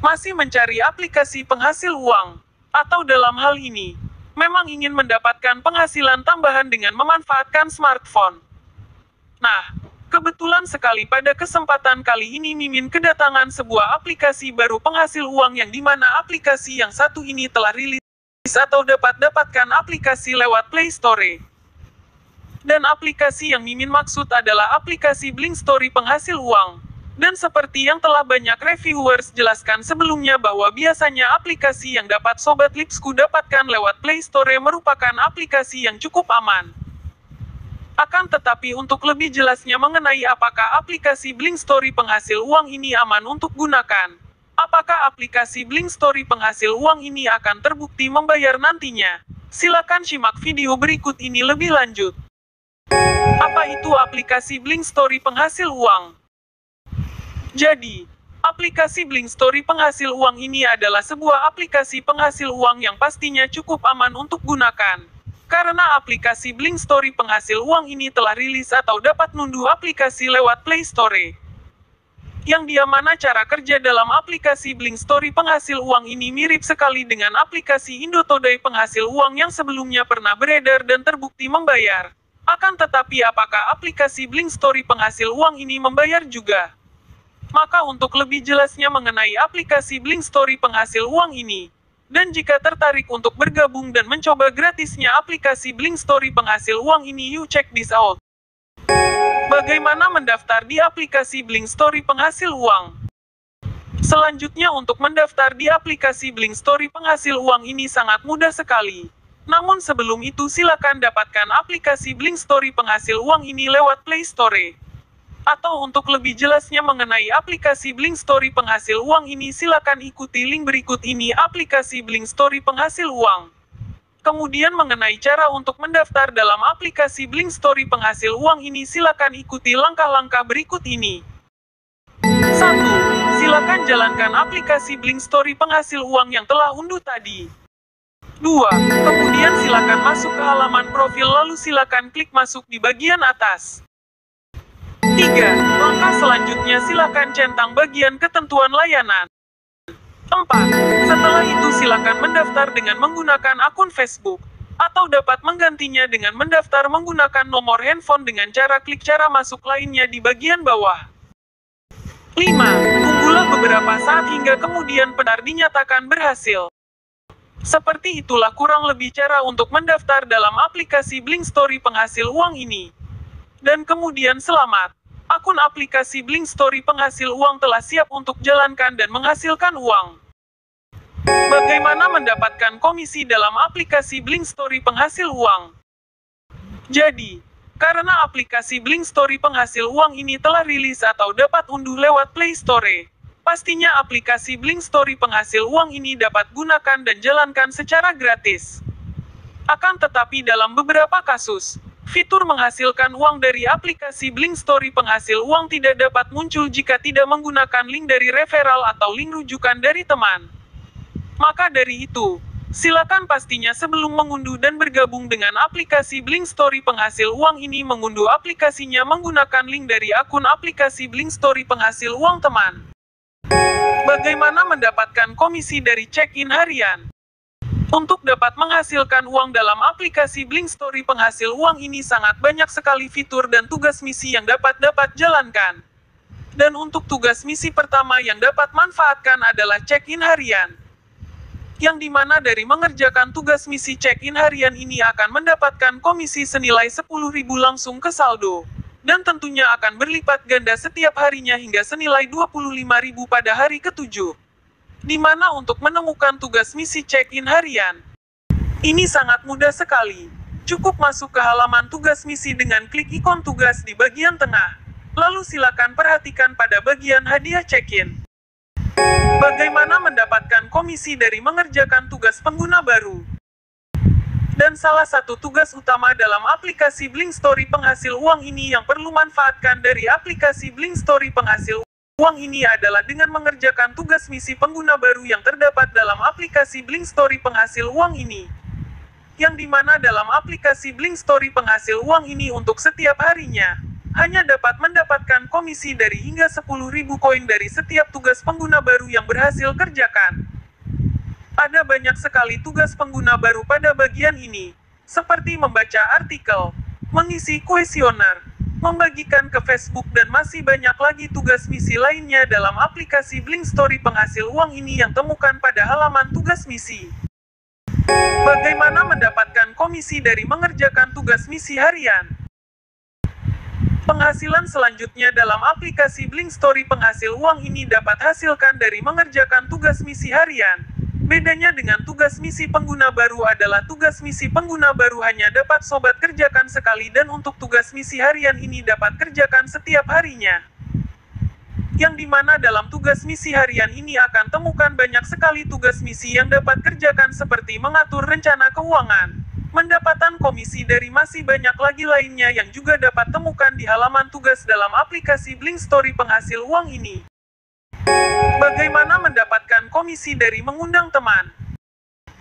masih mencari aplikasi penghasil uang, atau dalam hal ini, memang ingin mendapatkan penghasilan tambahan dengan memanfaatkan smartphone. Nah, kebetulan sekali pada kesempatan kali ini Mimin kedatangan sebuah aplikasi baru penghasil uang yang di mana aplikasi yang satu ini telah rilis atau dapat dapatkan aplikasi lewat Play Store. Dan aplikasi yang Mimin maksud adalah aplikasi Blink Story penghasil uang. Dan seperti yang telah banyak reviewers jelaskan sebelumnya bahwa biasanya aplikasi yang dapat Sobat Lipsku dapatkan lewat Play Store merupakan aplikasi yang cukup aman. Akan tetapi untuk lebih jelasnya mengenai apakah aplikasi Blink Story penghasil uang ini aman untuk gunakan, apakah aplikasi Blink Story penghasil uang ini akan terbukti membayar nantinya, silakan simak video berikut ini lebih lanjut. Apa itu aplikasi Blink Story penghasil uang? Jadi, aplikasi Blink Story penghasil uang ini adalah sebuah aplikasi penghasil uang yang pastinya cukup aman untuk gunakan. Karena aplikasi Blink Story penghasil uang ini telah rilis atau dapat nunduh aplikasi lewat Play Store. Yang dia mana cara kerja dalam aplikasi Blink Story penghasil uang ini mirip sekali dengan aplikasi Indotodai penghasil uang yang sebelumnya pernah beredar dan terbukti membayar. Akan tetapi apakah aplikasi Blink Story penghasil uang ini membayar juga? Maka untuk lebih jelasnya mengenai aplikasi Blink Story penghasil uang ini, dan jika tertarik untuk bergabung dan mencoba gratisnya aplikasi Blink Story penghasil uang ini you check this out. Bagaimana mendaftar di aplikasi Blink Story penghasil uang? Selanjutnya untuk mendaftar di aplikasi Blink Story penghasil uang ini sangat mudah sekali. Namun sebelum itu silakan dapatkan aplikasi Blink Story penghasil uang ini lewat Play Store. Atau untuk lebih jelasnya mengenai aplikasi Blink Story penghasil uang ini silakan ikuti link berikut ini aplikasi Blink Story penghasil uang. Kemudian mengenai cara untuk mendaftar dalam aplikasi Blink Story penghasil uang ini silakan ikuti langkah-langkah berikut ini. 1. Silakan jalankan aplikasi Blink Story penghasil uang yang telah unduh tadi. 2. Kemudian silakan masuk ke halaman profil lalu silakan klik masuk di bagian atas. 3. Langkah selanjutnya silakan centang bagian ketentuan layanan. 4. Setelah itu silakan mendaftar dengan menggunakan akun Facebook, atau dapat menggantinya dengan mendaftar menggunakan nomor handphone dengan cara klik cara masuk lainnya di bagian bawah. 5. Tunggulah beberapa saat hingga kemudian benar dinyatakan berhasil. Seperti itulah kurang lebih cara untuk mendaftar dalam aplikasi Blink Story penghasil uang ini. Dan kemudian selamat. Akun aplikasi Blink Story penghasil uang telah siap untuk jalankan dan menghasilkan uang. Bagaimana mendapatkan komisi dalam aplikasi Blink Story penghasil uang? Jadi, karena aplikasi Blink Story penghasil uang ini telah rilis atau dapat unduh lewat Play Store, pastinya aplikasi Blink Story penghasil uang ini dapat gunakan dan jalankan secara gratis. Akan tetapi dalam beberapa kasus, Fitur menghasilkan uang dari aplikasi Blink Story penghasil uang tidak dapat muncul jika tidak menggunakan link dari referral atau link rujukan dari teman. Maka dari itu, silakan pastinya sebelum mengunduh dan bergabung dengan aplikasi Blink Story penghasil uang ini mengunduh aplikasinya menggunakan link dari akun aplikasi Blink Story penghasil uang teman. Bagaimana mendapatkan komisi dari check-in harian? Untuk dapat menghasilkan uang dalam aplikasi Blink Story penghasil uang ini sangat banyak sekali fitur dan tugas misi yang dapat dapat jalankan. Dan untuk tugas misi pertama yang dapat manfaatkan adalah check-in harian. Yang di mana dari mengerjakan tugas misi check-in harian ini akan mendapatkan komisi senilai 10.000 langsung ke saldo. Dan tentunya akan berlipat ganda setiap harinya hingga senilai 25.000 pada hari ketujuh di mana untuk menemukan tugas misi check-in harian. Ini sangat mudah sekali. Cukup masuk ke halaman tugas misi dengan klik ikon tugas di bagian tengah. Lalu silakan perhatikan pada bagian hadiah check-in. Bagaimana mendapatkan komisi dari mengerjakan tugas pengguna baru? Dan salah satu tugas utama dalam aplikasi Blink Story penghasil uang ini yang perlu manfaatkan dari aplikasi Blink Story penghasil Uang ini adalah dengan mengerjakan tugas misi pengguna baru yang terdapat dalam aplikasi Blink Story penghasil uang ini. Yang di mana dalam aplikasi Blink Story penghasil uang ini untuk setiap harinya, hanya dapat mendapatkan komisi dari hingga 10.000 koin dari setiap tugas pengguna baru yang berhasil kerjakan. Ada banyak sekali tugas pengguna baru pada bagian ini, seperti membaca artikel, mengisi kuesioner, membagikan ke Facebook dan masih banyak lagi tugas misi lainnya dalam aplikasi Blink Story penghasil uang ini yang temukan pada halaman tugas misi. Bagaimana mendapatkan komisi dari mengerjakan tugas misi harian? Penghasilan selanjutnya dalam aplikasi Blink Story penghasil uang ini dapat hasilkan dari mengerjakan tugas misi harian. Bedanya dengan tugas misi pengguna baru adalah tugas misi pengguna baru hanya dapat sobat kerjakan sekali dan untuk tugas misi harian ini dapat kerjakan setiap harinya. Yang di mana dalam tugas misi harian ini akan temukan banyak sekali tugas misi yang dapat kerjakan seperti mengatur rencana keuangan, Mendapatan komisi dari masih banyak lagi lainnya yang juga dapat temukan di halaman tugas dalam aplikasi Blink Story penghasil uang ini. Bagaimana mendapatkan komisi dari mengundang teman?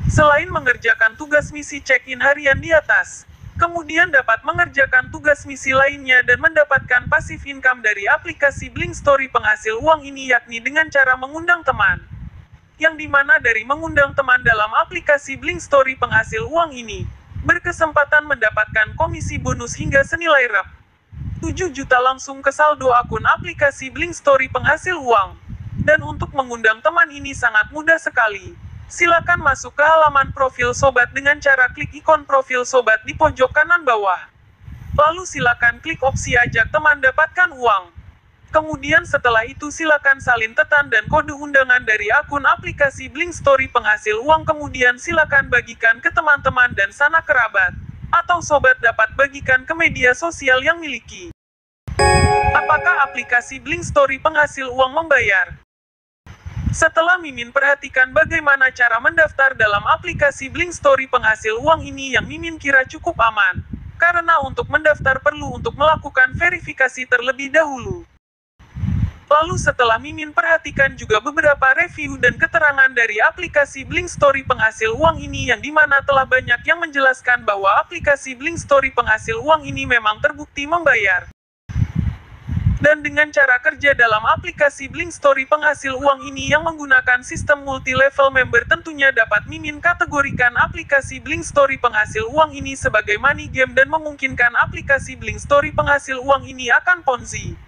Selain mengerjakan tugas misi check-in harian di atas, kemudian dapat mengerjakan tugas misi lainnya dan mendapatkan pasif income dari aplikasi Blink Story penghasil uang ini yakni dengan cara mengundang teman. Yang di mana dari mengundang teman dalam aplikasi Blink Story penghasil uang ini, berkesempatan mendapatkan komisi bonus hingga senilai rep 7 juta langsung ke saldo akun aplikasi Blink Story penghasil uang. Dan untuk mengundang teman ini sangat mudah sekali. Silakan masuk ke halaman profil sobat dengan cara klik ikon profil sobat di pojok kanan bawah. Lalu silakan klik opsi ajak teman dapatkan uang. Kemudian setelah itu silakan salin tetan dan kode undangan dari akun aplikasi Blink Story penghasil uang kemudian silakan bagikan ke teman-teman dan sanak kerabat. Atau sobat dapat bagikan ke media sosial yang miliki. Apakah aplikasi Blink Story penghasil uang membayar? Setelah Mimin perhatikan bagaimana cara mendaftar dalam aplikasi Blink Story penghasil uang ini yang Mimin kira cukup aman. Karena untuk mendaftar perlu untuk melakukan verifikasi terlebih dahulu. Lalu setelah Mimin perhatikan juga beberapa review dan keterangan dari aplikasi Blink Story penghasil uang ini yang di mana telah banyak yang menjelaskan bahwa aplikasi Blink Story penghasil uang ini memang terbukti membayar. Dan dengan cara kerja dalam aplikasi Blink Story penghasil uang ini yang menggunakan sistem multi-level member tentunya dapat Mimin kategorikan aplikasi Blink Story penghasil uang ini sebagai money game dan memungkinkan aplikasi Blink Story penghasil uang ini akan ponzi.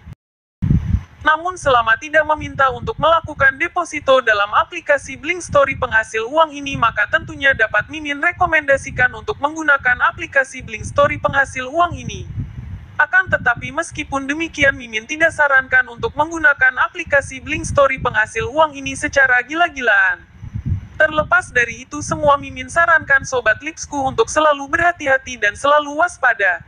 Namun selama tidak meminta untuk melakukan deposito dalam aplikasi Blink Story penghasil uang ini maka tentunya dapat Mimin rekomendasikan untuk menggunakan aplikasi Blink Story penghasil uang ini. Akan tetapi meskipun demikian Mimin tidak sarankan untuk menggunakan aplikasi Blink Story penghasil uang ini secara gila-gilaan. Terlepas dari itu semua Mimin sarankan Sobat Lipsku untuk selalu berhati-hati dan selalu waspada.